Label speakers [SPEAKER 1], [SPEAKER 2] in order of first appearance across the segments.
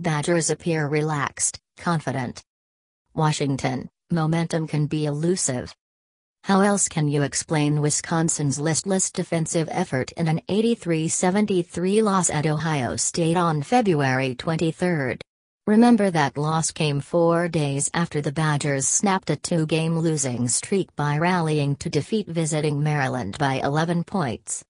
[SPEAKER 1] Badgers appear relaxed, confident. Washington, momentum can be elusive. How else can you explain Wisconsin's listless defensive effort in an 83-73 loss at Ohio State on February 23? Remember that loss came four days after the Badgers snapped a two-game losing streak by rallying to defeat visiting Maryland by 11 points.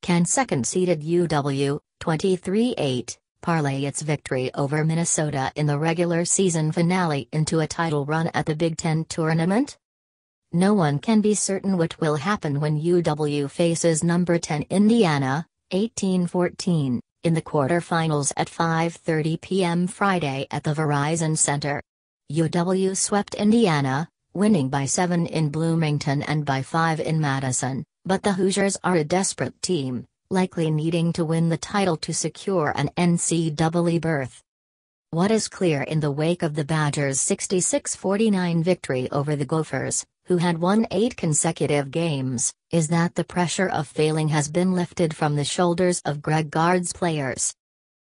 [SPEAKER 1] Can second-seeded UW, 23-8, parlay its victory over Minnesota in the regular season finale into a title run at the Big Ten tournament? No one can be certain what will happen when UW faces number 10 Indiana, 18-14, in the quarterfinals at 5:30 p.m. Friday at the Verizon Center. UW swept Indiana, winning by 7 in Bloomington and by 5 in Madison, but the Hoosiers are a desperate team, likely needing to win the title to secure an NCAA berth. What is clear in the wake of the Badgers' 66-49 victory over the Gophers, who had won eight consecutive games, is that the pressure of failing has been lifted from the shoulders of Greg Gard's players.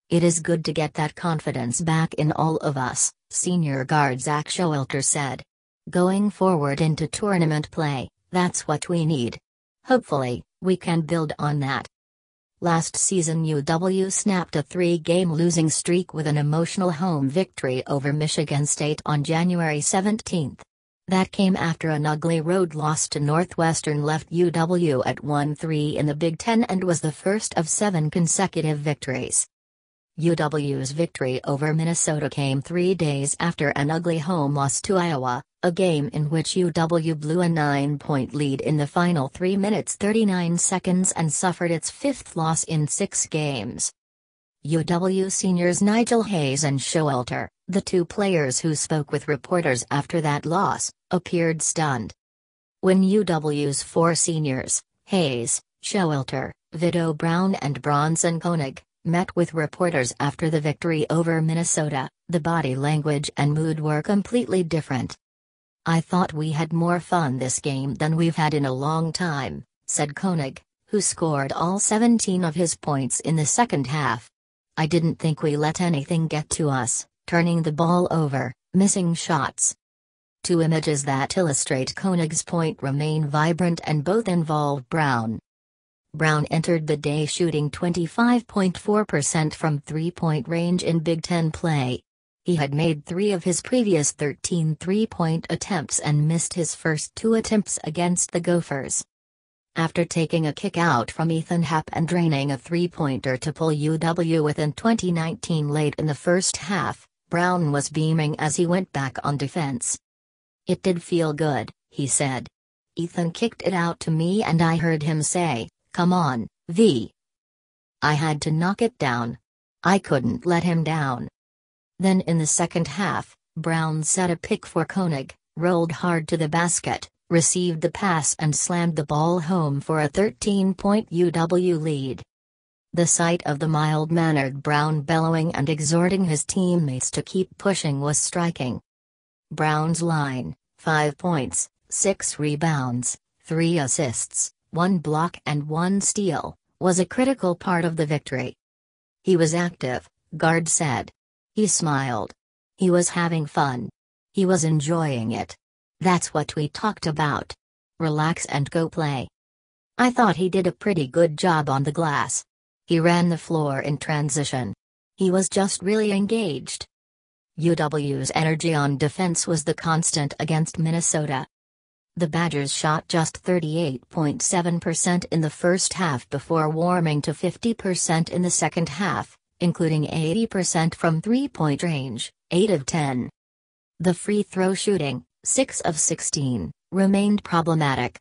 [SPEAKER 1] It is good to get that confidence back in all of us, senior guard Zak Showalter said. Going forward into tournament play, that's what we need. Hopefully, we can build on that. Last season UW snapped a three-game losing streak with an emotional home victory over Michigan State on January 17. That came after an ugly road loss to Northwestern left UW at 1-3 in the Big Ten and was the first of seven consecutive victories. UW's victory over Minnesota came three days after an ugly home loss to Iowa, a game in which UW blew a nine-point lead in the final 3 minutes 39 seconds and suffered its fifth loss in six games. UW seniors Nigel Hayes and Showalter, the two players who spoke with reporters after that loss, appeared stunned. When UW's four seniors, Hayes, Showalter, Vitto Brown and Bronson Koenig, met with reporters after the victory over Minnesota, the body language and mood were completely different. I thought we had more fun this game than we've had in a long time, said Koenig, who scored all 17 of his points in the second half. I didn't think we let anything get to us, turning the ball over, missing shots. Two images that illustrate Koenig's point remain vibrant and both involve Brown. Brown entered the day shooting 25.4% from three-point range in Big Ten play. He had made three of his previous 13 three-point attempts and missed his first two attempts against the Gophers. After taking a kick out from Ethan Happ and draining a three-pointer to pull UW within 2019 late in the first half, Brown was beaming as he went back on defense. It did feel good, he said. Ethan kicked it out to me and I heard him say, come on, V. I had to knock it down. I couldn't let him down. Then in the second half, Brown set a pick for Koenig, rolled hard to the basket, received the pass and slammed the ball home for a 13-point UW lead. The sight of the mild-mannered Brown bellowing and exhorting his teammates to keep pushing was striking. Brown's line, 5 points, 6 rebounds, 3 assists, 1 block and 1 steal, was a critical part of the victory. He was active, Gard said. He smiled. He was having fun. He was enjoying it. That's what we talked about. Relax and go play. I thought he did a pretty good job on the glass. He ran the floor in transition. He was just really engaged. UW's energy on defense was the constant against Minnesota. The Badgers shot just 38.7% in the first half before warming to 50% in the second half, including 80% from three point range, 8 of 10. The free throw shooting, 6 of 16, remained problematic.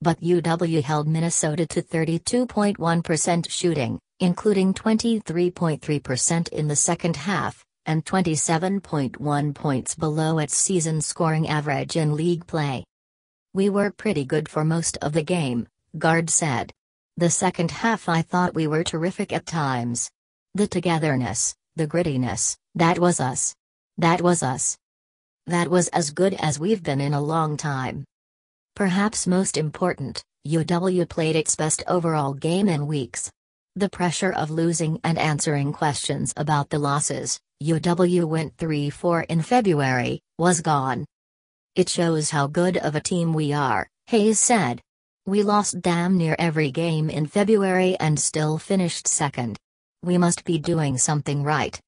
[SPEAKER 1] But UW held Minnesota to 32.1% shooting, including 23.3% in the second half, and 27.1 points below its season scoring average in league play. We were pretty good for most of the game, Gard said. The second half I thought we were terrific at times. The togetherness, the grittiness, that was us. That was us. That was as good as we've been in a long time. Perhaps most important, UW played its best overall game in weeks. The pressure of losing and answering questions about the losses, UW went 3 4 in February, was gone. It shows how good of a team we are, Hayes said. We lost damn near every game in February and still finished second. We must be doing something right.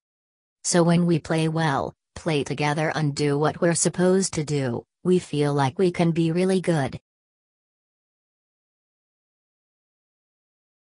[SPEAKER 1] So when we play well, play together and do what we're supposed to do, we feel like we can be really good.